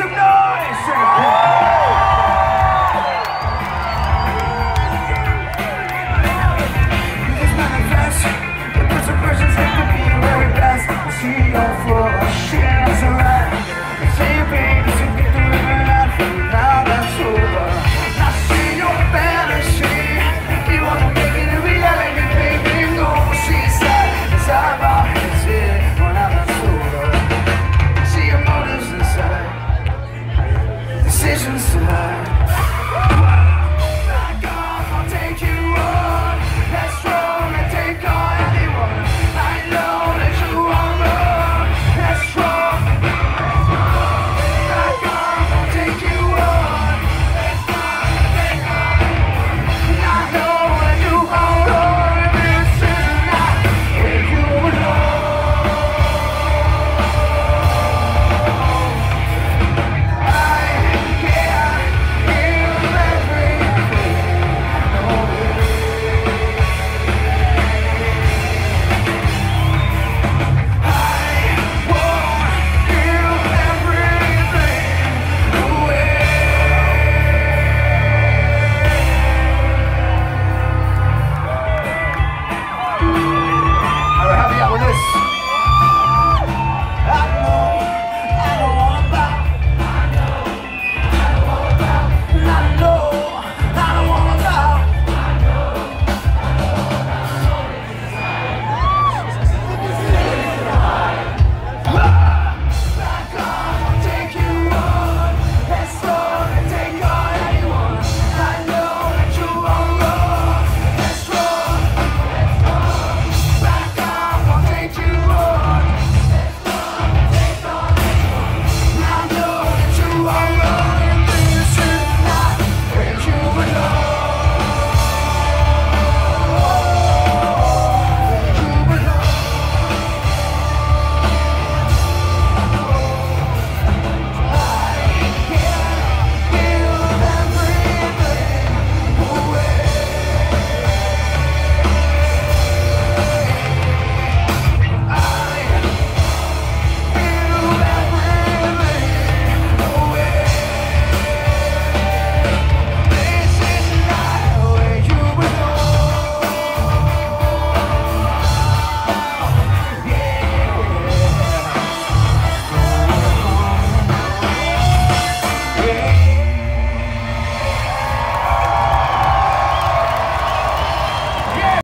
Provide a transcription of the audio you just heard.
some noise! decisions to.